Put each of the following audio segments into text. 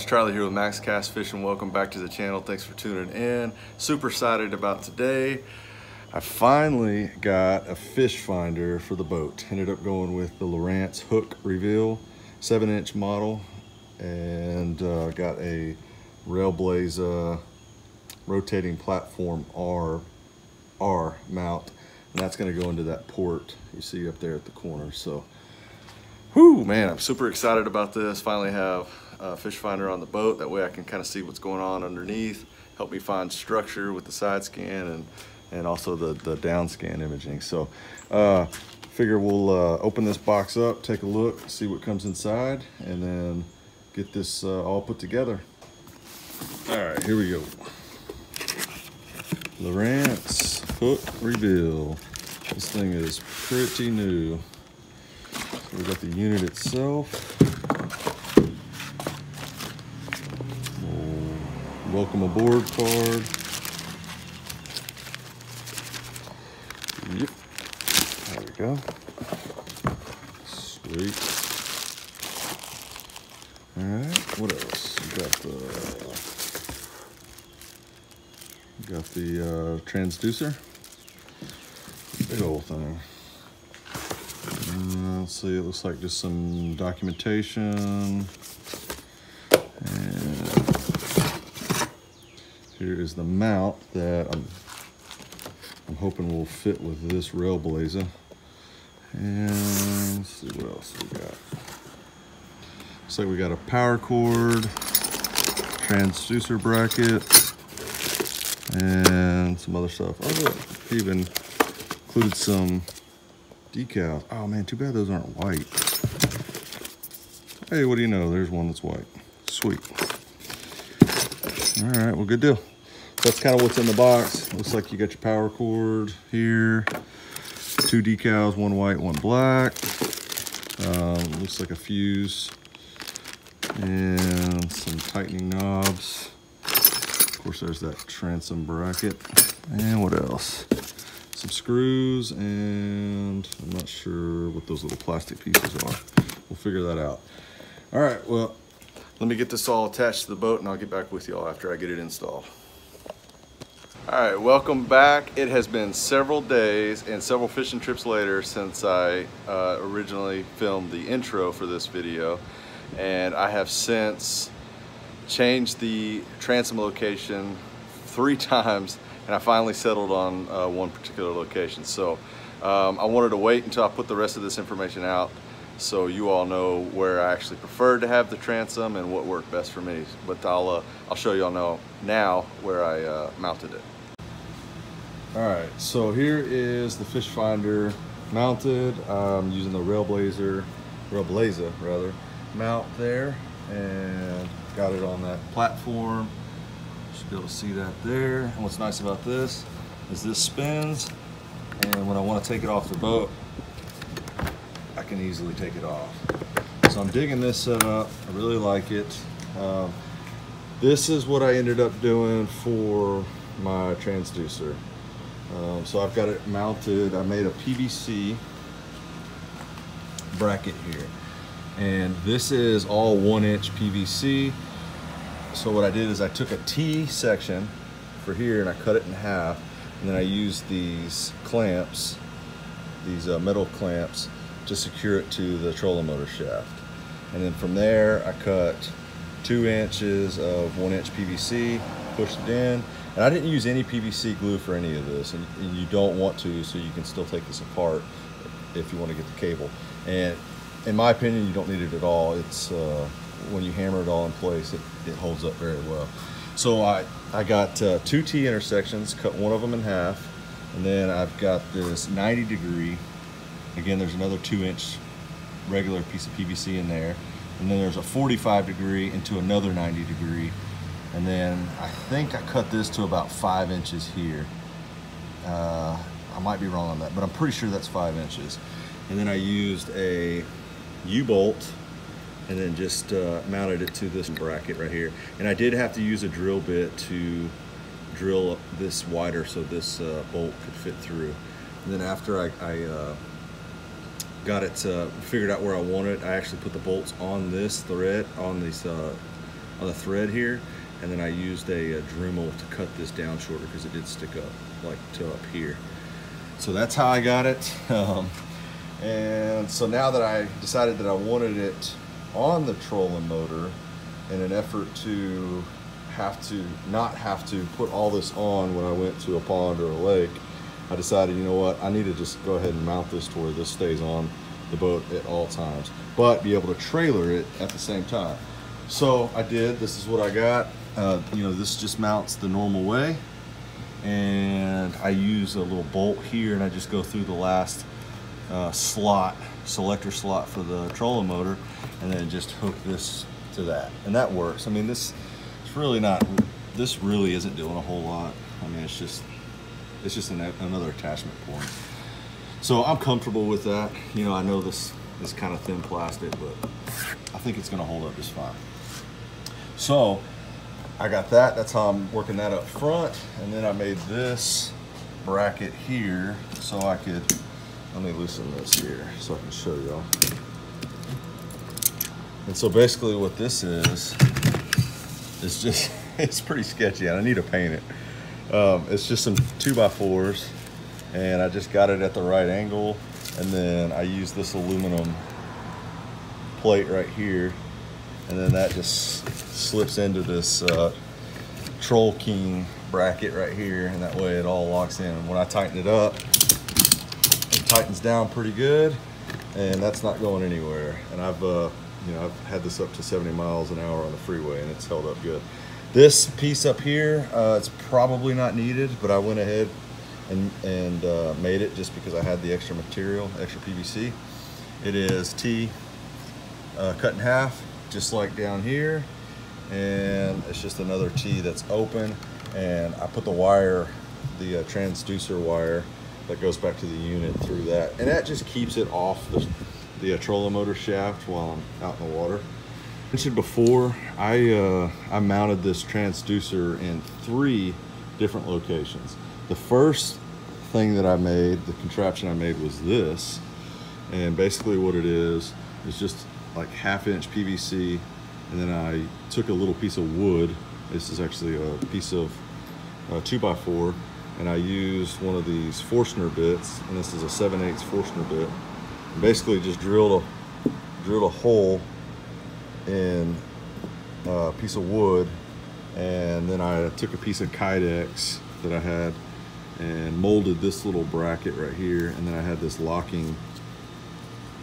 it's Charlie here with Max Cast Fishing. Welcome back to the channel. Thanks for tuning in. Super excited about today. I finally got a fish finder for the boat. Ended up going with the Lowrance Hook Reveal 7 inch model and uh, got a Railblaza rotating platform R, R mount and that's gonna go into that port you see up there at the corner. So, whoo, man, I'm super excited about this. Finally have a fish finder on the boat. That way I can kind of see what's going on underneath, help me find structure with the side scan and, and also the, the down scan imaging. So, uh, figure we'll uh, open this box up, take a look, see what comes inside, and then get this uh, all put together. All right, here we go. Lowrance Hook Reveal. This thing is pretty new. So we got the unit itself. Welcome aboard card. Yep. There we go. Sweet. All right. What else? We got the got the uh, transducer. Big old thing. Uh, let's see, it looks like just some documentation. And here is the mount that I'm, I'm hoping will fit with this Railblaza. And let's see what else we got. Looks like we got a power cord, transducer bracket, and some other stuff. Oh, look, even included some decals. Oh man, too bad those aren't white. Hey, what do you know? There's one that's white. Sweet. All right, well, good deal. That's kind of what's in the box. Looks like you got your power cord here. Two decals, one white, one black. Um, looks like a fuse and some tightening knobs. Of course, there's that transom bracket. And what else? Some screws, and I'm not sure what those little plastic pieces are. We'll figure that out. All right, well, let me get this all attached to the boat and I'll get back with y'all after I get it installed. All right, welcome back. It has been several days and several fishing trips later since I uh, originally filmed the intro for this video. And I have since changed the transom location three times and I finally settled on uh, one particular location. So um, I wanted to wait until I put the rest of this information out so you all know where I actually preferred to have the transom and what worked best for me. But I'll, uh, I'll show y'all know now where I uh, mounted it. All right, so here is the fish finder mounted. I'm using the Railblazer, Railblaza rather, mount there and got it on that platform. Should be able to see that there. And what's nice about this is this spins and when I want to take it off the boat, I can easily take it off. So I'm digging this setup. I really like it. Um, this is what I ended up doing for my transducer. Um, so I've got it mounted. I made a PVC bracket here. And this is all one inch PVC. So what I did is I took a T section for here and I cut it in half. And then I used these clamps, these uh, metal clamps, to secure it to the trolling motor shaft. And then from there, I cut two inches of one inch PVC, pushed it in. And I didn't use any PVC glue for any of this, and, and you don't want to, so you can still take this apart if you want to get the cable. And in my opinion, you don't need it at all. It's uh, when you hammer it all in place, it, it holds up very well. So I, I got uh, two T intersections, cut one of them in half, and then I've got this 90 degree. Again, there's another two inch regular piece of PVC in there. And then there's a 45 degree into another 90 degree. And then I think I cut this to about five inches here. Uh, I might be wrong on that, but I'm pretty sure that's five inches. And then I used a U-bolt and then just uh, mounted it to this bracket right here. And I did have to use a drill bit to drill this wider so this uh, bolt could fit through. And then after I, I uh, got it uh, figured out where I wanted, I actually put the bolts on this thread, on these uh, on the thread here. And then I used a, a Dremel to cut this down shorter because it did stick up like to up here. So that's how I got it. Um, and so now that I decided that I wanted it on the trolling motor in an effort to have to not have to put all this on when I went to a pond or a lake, I decided, you know what, I need to just go ahead and mount this to where this stays on the boat at all times, but be able to trailer it at the same time. So I did, this is what I got. Uh, you know, this just mounts the normal way. And I use a little bolt here and I just go through the last uh, slot, selector slot for the trolling motor, and then just hook this to that. And that works. I mean, this, it's really not, this really isn't doing a whole lot. I mean, it's just, it's just an, another attachment point. So I'm comfortable with that. You know, I know this is kind of thin plastic, but I think it's gonna hold up just fine. So I got that, that's how I'm working that up front. And then I made this bracket here so I could, let me loosen this here so I can show y'all. And so basically what this is, it's just, it's pretty sketchy and I need to paint it. Um, it's just some two by fours and I just got it at the right angle. And then I use this aluminum plate right here. And then that just slips into this uh, Troll King bracket right here. And that way it all locks in. And when I tighten it up, it tightens down pretty good. And that's not going anywhere. And I've, uh, you know, I've had this up to 70 miles an hour on the freeway and it's held up good. This piece up here, uh, it's probably not needed, but I went ahead and, and uh, made it just because I had the extra material, extra PVC. It is T uh, cut in half, just like down here. And it's just another T that's open. And I put the wire, the uh, transducer wire that goes back to the unit through that. And that just keeps it off the, the uh, trolling motor shaft while I'm out in the water. I mentioned before, I, uh, I mounted this transducer in three different locations. The first thing that I made, the contraption I made was this. And basically what it is, is just like half inch PVC. And then I took a little piece of wood. This is actually a piece of uh, two by four. And I used one of these Forstner bits. And this is a 7 8 Forstner bit. And basically just drilled a, drilled a hole in a piece of wood. And then I took a piece of Kydex that I had and molded this little bracket right here and then I had this locking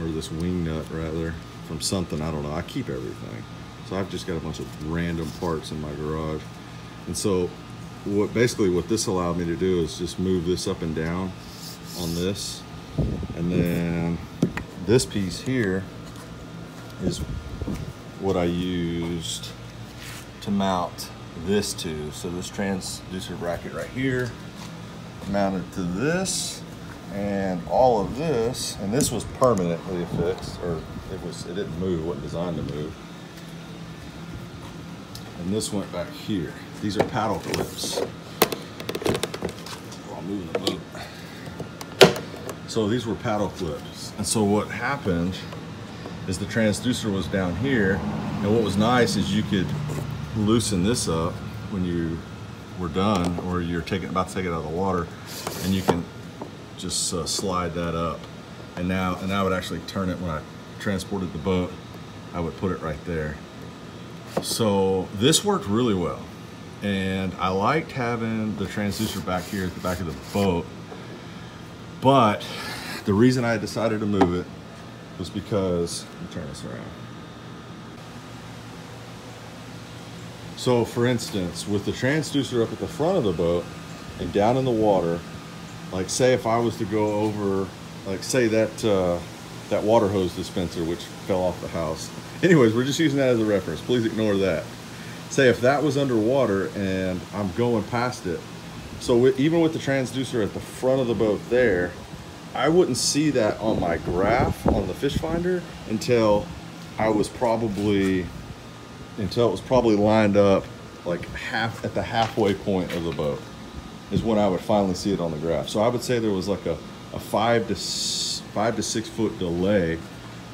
or this wing nut rather from something I don't know. I keep everything. So I've just got a bunch of random parts in my garage. And so what basically what this allowed me to do is just move this up and down on this. And then this piece here is what I used to mount this to. So this transducer bracket right here mounted to this and all of this, and this was permanently affixed, or it was it didn't move, it wasn't designed to move. And this went back here. These are paddle clips. Oh, I'll move the boat. So these were paddle clips. And so what happened is the transducer was down here, and what was nice is you could loosen this up when you were done or you're taking about to take it out of the water and you can just uh, slide that up. And now and I would actually turn it when I transported the boat I would put it right there. So this worked really well. And I liked having the transducer back here at the back of the boat. But the reason I decided to move it was because let me turn this around. So for instance, with the transducer up at the front of the boat and down in the water, like say if I was to go over, like say that uh, that water hose dispenser which fell off the house. Anyways, we're just using that as a reference. Please ignore that. Say if that was underwater and I'm going past it. So even with the transducer at the front of the boat there, I wouldn't see that on my graph on the fish finder until I was probably until it was probably lined up like half at the halfway point of the boat is when I would finally see it on the graph. So I would say there was like a, a five to five to six foot delay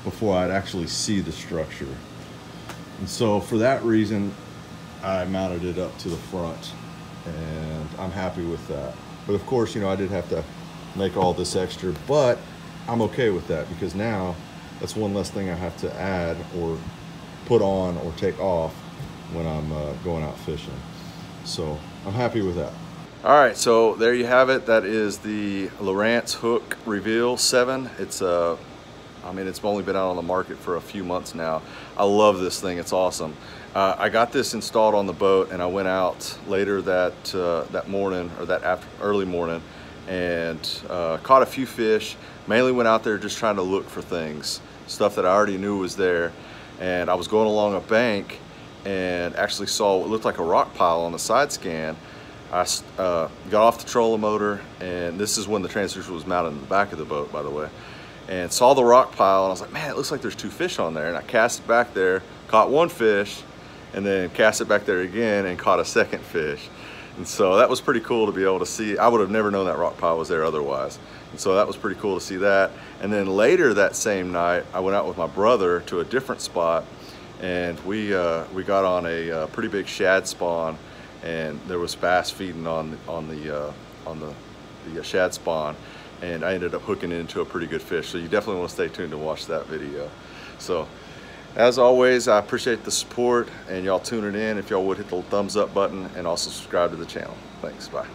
before I'd actually see the structure. And so for that reason, I mounted it up to the front and I'm happy with that. But of course, you know, I did have to make all this extra, but I'm okay with that because now that's one less thing I have to add or put on or take off when I'm uh, going out fishing. So I'm happy with that. All right, so there you have it. That is the Lowrance Hook Reveal 7. It's a, uh, I mean, it's only been out on the market for a few months now. I love this thing, it's awesome. Uh, I got this installed on the boat and I went out later that, uh, that morning or that after, early morning and uh, caught a few fish. Mainly went out there just trying to look for things, stuff that I already knew was there. And I was going along a bank and actually saw what looked like a rock pile on the side scan. I uh, got off the trolling motor and this is when the transducer was mounted in the back of the boat, by the way. And saw the rock pile and I was like, man, it looks like there's two fish on there. And I cast it back there, caught one fish, and then cast it back there again and caught a second fish. And so that was pretty cool to be able to see. I would have never known that rock pile was there otherwise. And so that was pretty cool to see that. And then later that same night, I went out with my brother to a different spot and we, uh, we got on a uh, pretty big shad spawn and there was bass feeding on, on the, uh, on the, the uh, shad spawn and I ended up hooking into a pretty good fish. So you definitely want to stay tuned to watch that video. So as always, I appreciate the support and y'all tuning in. If y'all would hit the thumbs up button and also subscribe to the channel. Thanks, bye.